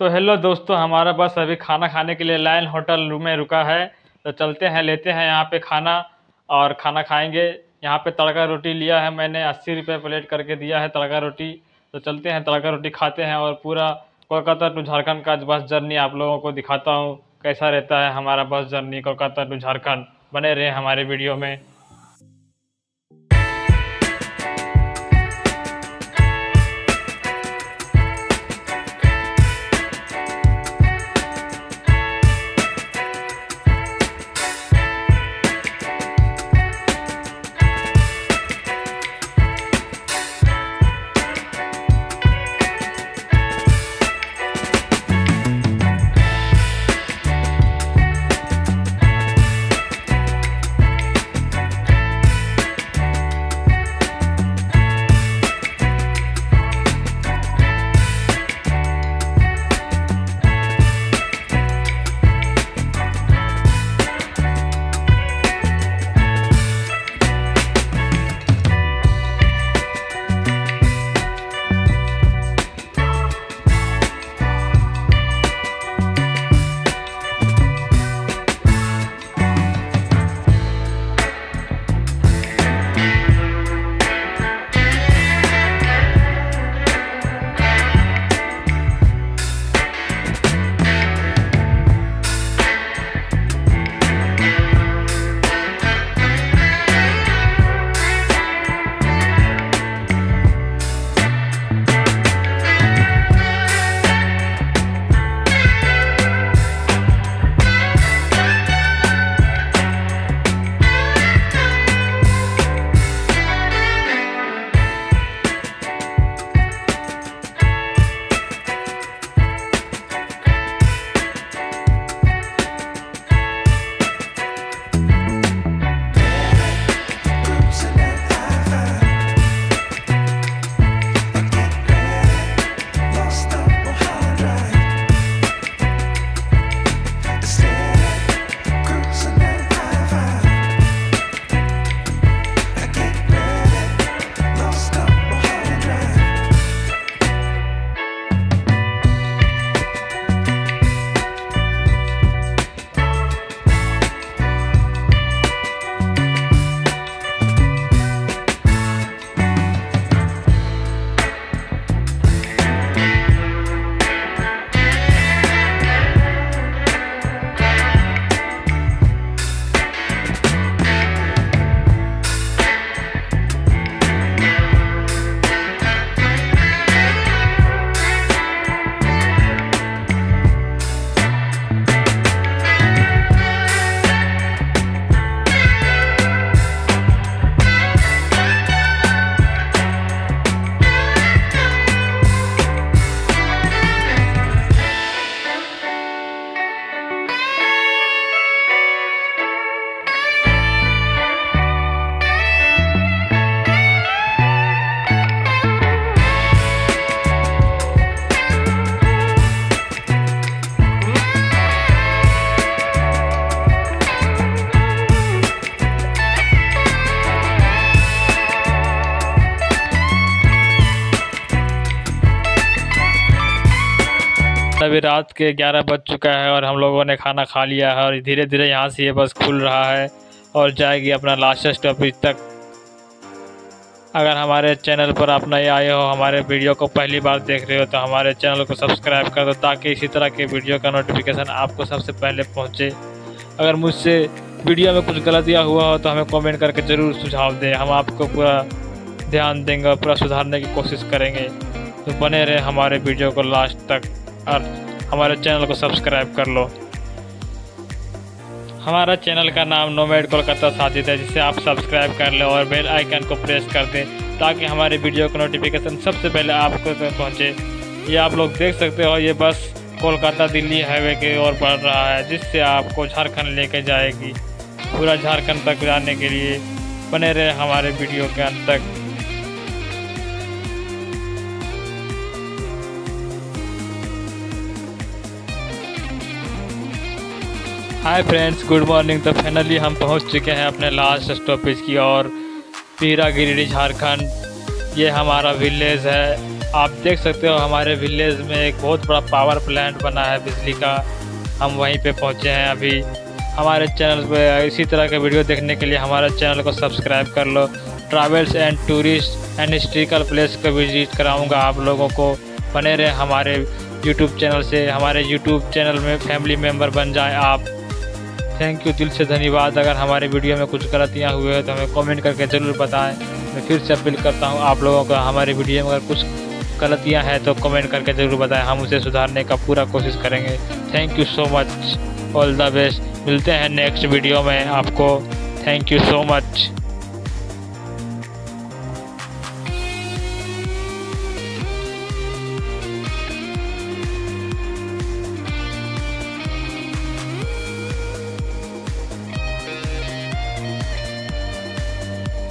तो हेलो दोस्तों, हमारा बस अभी खाना खाने के लिए लाइन होटल रूम में रुका है। तो चलते हैं, लेते हैं यहाँ पे खाना और खाना खाएँगे। यहाँ पे तड़का रोटी लिया है मैंने, अस्सी रुपये प्लेट करके दिया है तड़का रोटी। तो चलते हैं, तड़का रोटी खाते हैं और पूरा कोलकाता टू झारखंड का बस जर्नी आप लोगों को दिखाता हूँ। कैसा रहता है हमारा bus journey Kolkata to Jharkhand, बने रहे हमारे वीडियो में। अभी रात के ग्यारह बज चुका है और हम लोगों ने खाना खा लिया है और धीरे धीरे यहाँ से ये बस खुल रहा है और जाएगी अपना लास्ट स्टॉपेज तक। अगर हमारे चैनल पर आप नए आए हो, हमारे वीडियो को पहली बार देख रहे हो तो हमारे चैनल को सब्सक्राइब कर दो ताकि इसी तरह के वीडियो का नोटिफिकेशन आपको सबसे पहले पहुँचे। अगर मुझसे वीडियो में कुछ गलतियाँ हुआ हो तो हमें कमेंट करके ज़रूर सुझाव दें। हम आपको पूरा ध्यान देंगे और पूरा सुधारने की कोशिश करेंगे। तो बने रहे हमारे वीडियो को लास्ट तक। और हमारे चैनल को सब्सक्राइब कर लो। हमारा चैनल का नाम नोमेड कोलकाता साजिद है, जिसे आप सब्सक्राइब कर लें और बेल आइकन को प्रेस कर दें, ताकि हमारे वीडियो का नोटिफिकेशन सबसे पहले आपको पहुँचे। ये आप लोग देख सकते हो, ये बस कोलकाता दिल्ली हाईवे की ओर बढ़ रहा है, जिससे आपको झारखंड लेके जाएगी। पूरा झारखंड तक जाने के लिए बने रहे हमारे वीडियो के अंत तक। हाय फ्रेंड्स गुड मॉर्निंग तो फाइनली हम पहुँच चुके हैं अपने लास्ट स्टॉपेज की और पीरा गिरिडीह झारखंड, ये हमारा विलेज है। आप देख सकते हो हमारे विलेज में एक बहुत बड़ा पावर प्लांट बना है बिजली का। हम वहीं पे पहुँचे हैं अभी। हमारे चैनल पे, इसी तरह के वीडियो देखने के लिए हमारे चैनल को सब्सक्राइब कर लो। Travels and tourist and historical place को विज़िट कराऊँगा आप लोगों को। बने रहे हमारे यूट्यूब चैनल से। हमारे यूट्यूब चैनल में फैमिली मेंबर बन जाए आप। थैंक यू दिल से धन्यवाद। अगर हमारे वीडियो में कुछ गलतियाँ हुए हैं तो हमें कमेंट करके ज़रूर बताएँ। मैं फिर से अपील करता हूँ आप लोगों को, हमारे वीडियो में अगर कुछ गलतियाँ हैं तो कमेंट करके ज़रूर बताएँ। हम उसे सुधारने का पूरा कोशिश करेंगे। Thank you so much all the best मिलते हैं नेक्स्ट वीडियो में आपको। Thank you so much